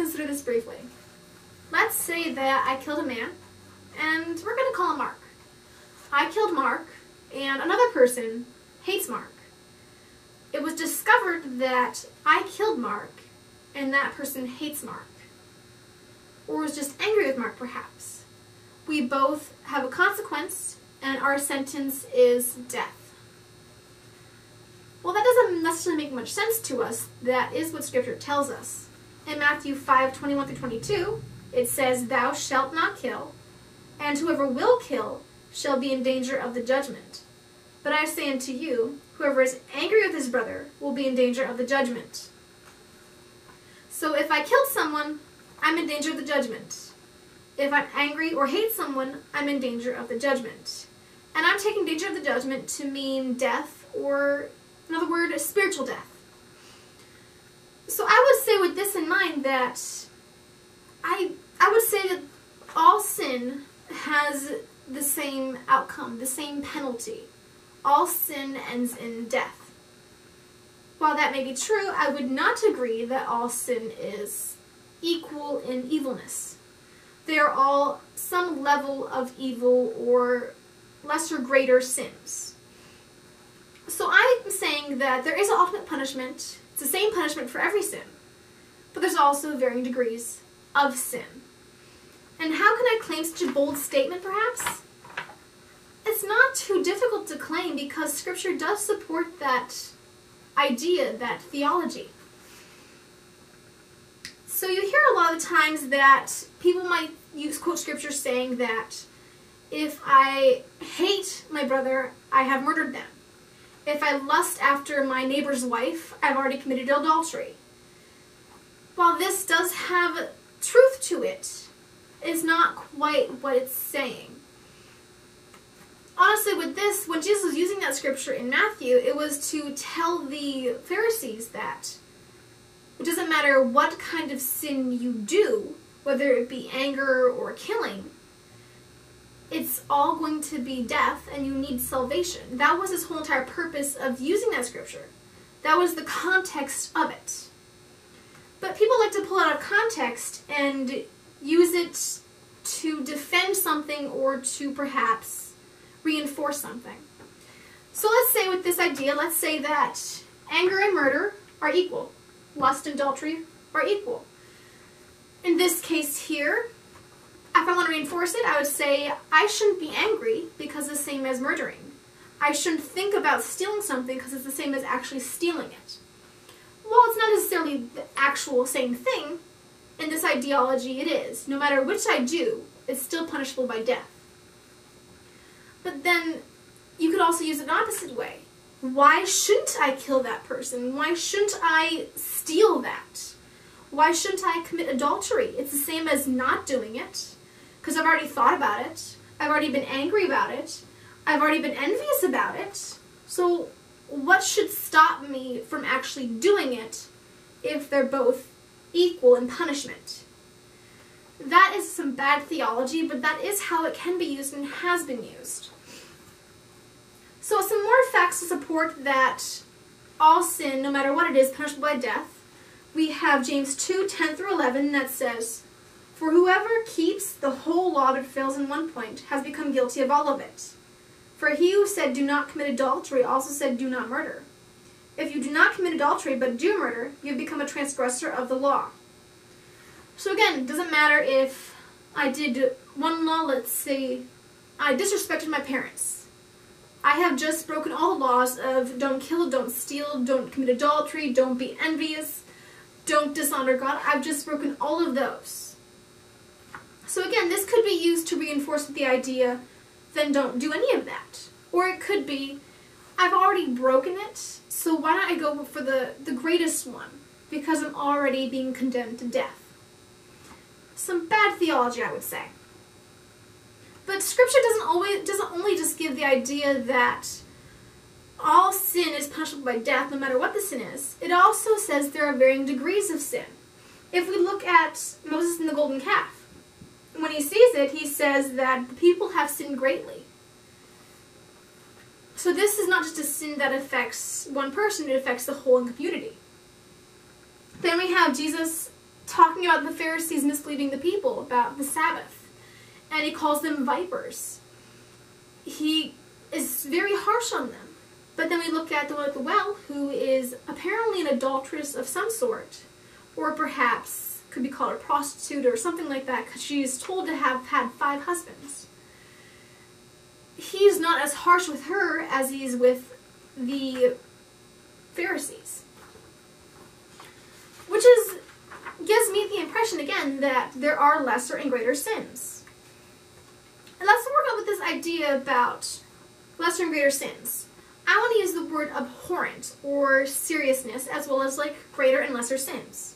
consider this briefly. Let's say that I killed a man, and we're going to call him Mark. I killed Mark, and another person hates Mark. It was discovered that I killed Mark, and that person hates Mark. Or was just angry with Mark, perhaps. We both have a consequence, and our sentence is death. Well, that doesn't necessarily make much sense to us. That is what Scripture tells us. In Matthew 5 21 through 22, it says, Thou shalt not kill, and whoever will kill shall be in danger of the judgment. But I say unto you, whoever is angry with his brother will be in danger of the judgment. So if I kill someone, I'm in danger of the judgment. If I'm angry or hate someone, I'm in danger of the judgment. And I'm taking danger of the judgment to mean death or, in other words, spiritual death. So I would say with this in mind that I I would say that all sin has the same outcome, the same penalty. All sin ends in death. While that may be true, I would not agree that all sin is equal in evilness. They are all some level of evil or lesser greater sins. So I'm saying that there is an ultimate punishment. It's the same punishment for every sin. But there's also varying degrees of sin. And how can I claim such a bold statement, perhaps? It's not too difficult to claim because Scripture does support that idea, that theology. So you hear a lot of times that people might use quote Scripture saying that if I hate my brother, I have murdered them. If I lust after my neighbor's wife, I've already committed adultery. While this does have truth to it, is not quite what it's saying. Honestly, with this, when Jesus was using that scripture in Matthew, it was to tell the Pharisees that it doesn't matter what kind of sin you do, whether it be anger or killing, it's all going to be death and you need salvation. That was his whole entire purpose of using that scripture. That was the context of it. But people like to pull out of context and use it to defend something or to perhaps reinforce something. So let's say with this idea, let's say that anger and murder are equal. Lust and adultery are equal. In this case here, if I want to reinforce it, I would say I shouldn't be angry because it's the same as murdering. I shouldn't think about stealing something because it's the same as actually stealing it. Well, it's not necessarily the actual same thing, in this ideology, it is. No matter which I do, it's still punishable by death. But then you could also use it an opposite way. Why shouldn't I kill that person? Why shouldn't I steal that? Why shouldn't I commit adultery? It's the same as not doing it, because I've already thought about it. I've already been angry about it. I've already been envious about it. So what should stop me from actually doing it if they're both equal in punishment. That is some bad theology, but that is how it can be used and has been used. So some more facts to support that all sin, no matter what it is, punishable by death. We have James 2, 10 through 11 that says, For whoever keeps the whole law but fails in one point has become guilty of all of it. For he who said, Do not commit adultery, also said, Do not murder. If you do not commit adultery but do murder, you have become a transgressor of the law. So again, it doesn't matter if I did one law, let's say I disrespected my parents. I have just broken all the laws of don't kill, don't steal, don't commit adultery, don't be envious, don't dishonor God. I've just broken all of those. So again, this could be used to reinforce the idea, then don't do any of that. Or it could be, I've already broken it, so why don't I go for the, the greatest one? Because I'm already being condemned to death. Some bad theology, I would say. But scripture doesn't always doesn't only just give the idea that all sin is punishable by death, no matter what the sin is. It also says there are varying degrees of sin. If we look at Moses and the golden calf, when he sees it, he says that the people have sinned greatly. So this is not just a sin that affects one person, it affects the whole community. Then we have Jesus talking about the Pharisees misleading the people about the Sabbath. And he calls them vipers. He is very harsh on them. But then we look at the one at the well, who is apparently an adulteress of some sort, or perhaps could be called a prostitute or something like that, because she is told to have had five husbands. He's not as harsh with her as he is with the Pharisees. Which is gives me the impression again that there are lesser and greater sins. And let's work on with this idea about lesser and greater sins. I want to use the word abhorrent or seriousness as well as like greater and lesser sins.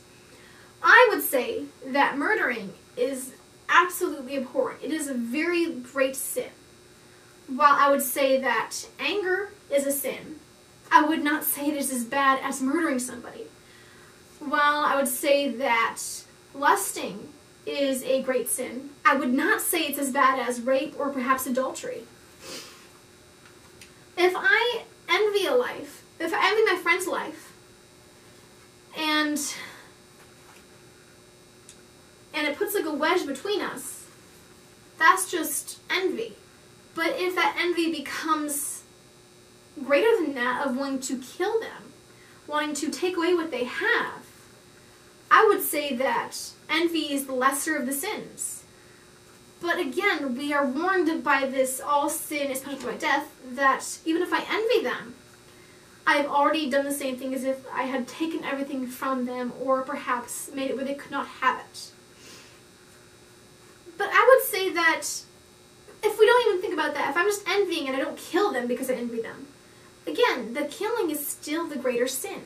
I would say that murdering is absolutely abhorrent. It is a very great sin. While I would say that anger is a sin, I would not say it is as bad as murdering somebody. While I would say that lusting is a great sin, I would not say it's as bad as rape or perhaps adultery. If I envy a life, if I envy my friend's life, and and it puts like a wedge between us, that's just envy. But if that envy becomes greater than that of wanting to kill them, wanting to take away what they have, I would say that envy is the lesser of the sins. But again, we are warned by this all sin is punished by death that even if I envy them, I've already done the same thing as if I had taken everything from them or perhaps made it where they could not have it. But I would say that if we don't even think about that, if I'm just envying and I don't kill them because I envy them, again, the killing is still the greater sin.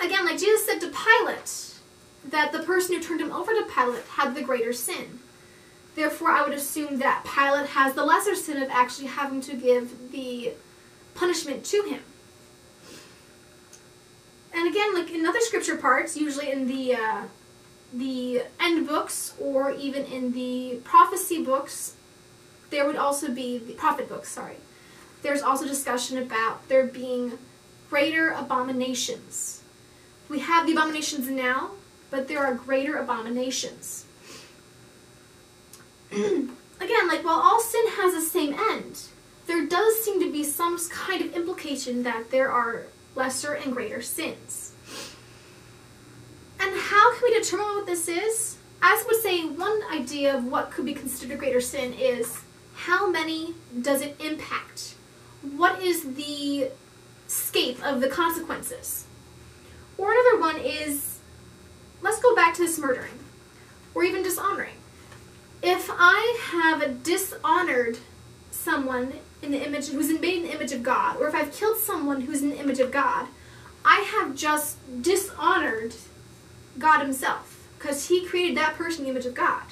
Again, like Jesus said to Pilate, that the person who turned him over to Pilate had the greater sin. Therefore, I would assume that Pilate has the lesser sin of actually having to give the punishment to him. And again, like in other scripture parts, usually in the uh, the end books or even in the prophecy books, there would also be the prophet books. Sorry, there's also discussion about there being greater abominations. We have the abominations now, but there are greater abominations. Again, like while all sin has the same end, there does seem to be some kind of implication that there are lesser and greater sins. How can we determine what this is? As would say, one idea of what could be considered a greater sin is how many does it impact? What is the scape of the consequences? Or another one is, let's go back to this murdering, or even dishonoring. If I have dishonored someone in the image who's made in the image of God, or if I've killed someone who's in the image of God, I have just dishonored God himself, because he created that person in the image of God.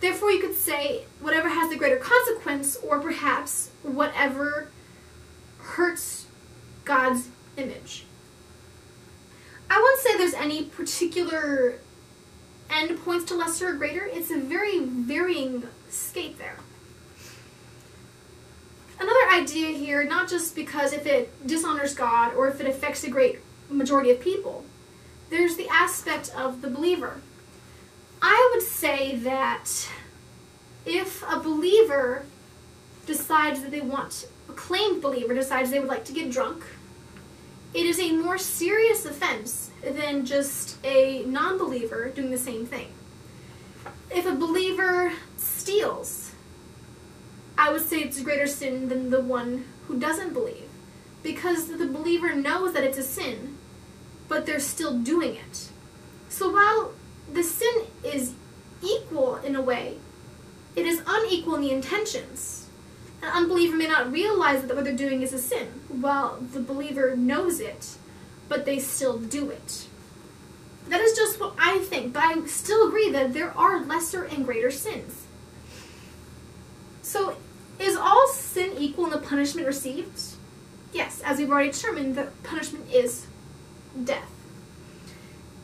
Therefore, you could say whatever has the greater consequence, or perhaps whatever hurts God's image. I wouldn't say there's any particular end points to lesser or greater. It's a very varying scape there. Another idea here, not just because if it dishonors God or if it affects a great majority of people, there's the aspect of the believer. I would say that if a believer decides that they want, a claimed believer decides they would like to get drunk, it is a more serious offense than just a non believer doing the same thing. If a believer steals, I would say it's a greater sin than the one who doesn't believe. Because the believer knows that it's a sin, but they're still doing it. So while the sin is equal in a way, it is unequal in the intentions. An unbeliever may not realize that what they're doing is a sin, while the believer knows it, but they still do it. That is just what I think, but I still agree that there are lesser and greater sins. So, is all sin equal in the punishment received? Yes, as we've already determined, the punishment is death.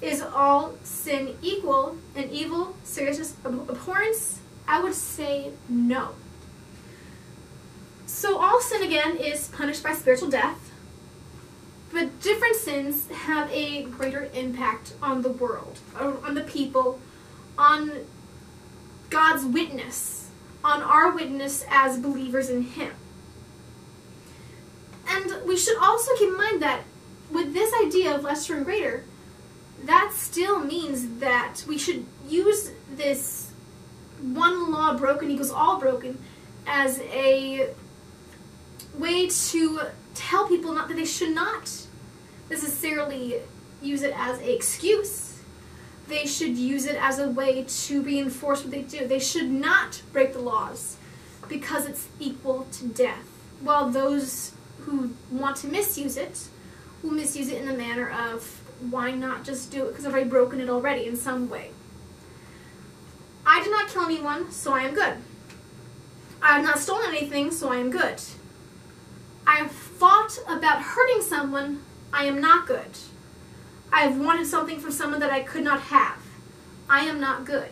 Is all sin equal and evil, seriousness, abhorrence? I would say no. So all sin again is punished by spiritual death. But different sins have a greater impact on the world, on the people, on God's witness, on our witness as believers in Him. And we should also keep in mind that with this idea of lesser and greater, that still means that we should use this one law broken equals all broken as a way to tell people not that they should not necessarily use it as an excuse. They should use it as a way to reinforce what they do. They should not break the laws because it's equal to death. While those who want to misuse it will misuse it in the manner of why not just do it because I've already broken it already in some way. I did not kill anyone, so I am good. I have not stolen anything, so I am good. I have thought about hurting someone, I am not good. I have wanted something from someone that I could not have. I am not good.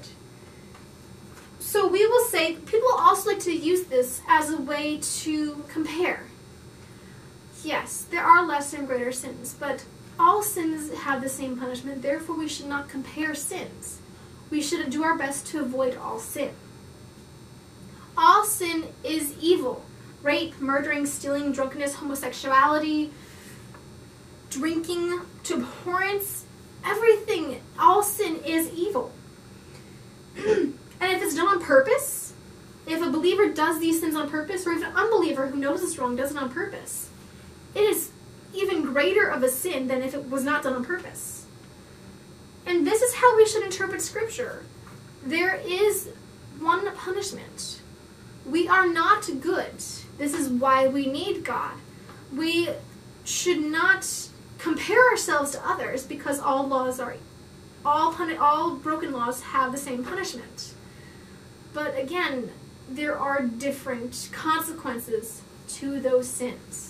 So we will say, people also like to use this as a way to compare. Yes, there are lesser and greater sins, but all sins have the same punishment, therefore we should not compare sins. We should do our best to avoid all sin. All sin is evil. Rape, murdering, stealing, drunkenness, homosexuality, drinking to abhorrence, everything, all sin is evil. and if it's done on purpose, if a believer does these sins on purpose, or if an unbeliever who knows it's wrong does it on purpose, it is even greater of a sin than if it was not done on purpose. And this is how we should interpret Scripture. There is one punishment. We are not good. This is why we need God. We should not compare ourselves to others because all laws are all all broken laws have the same punishment. But again, there are different consequences to those sins.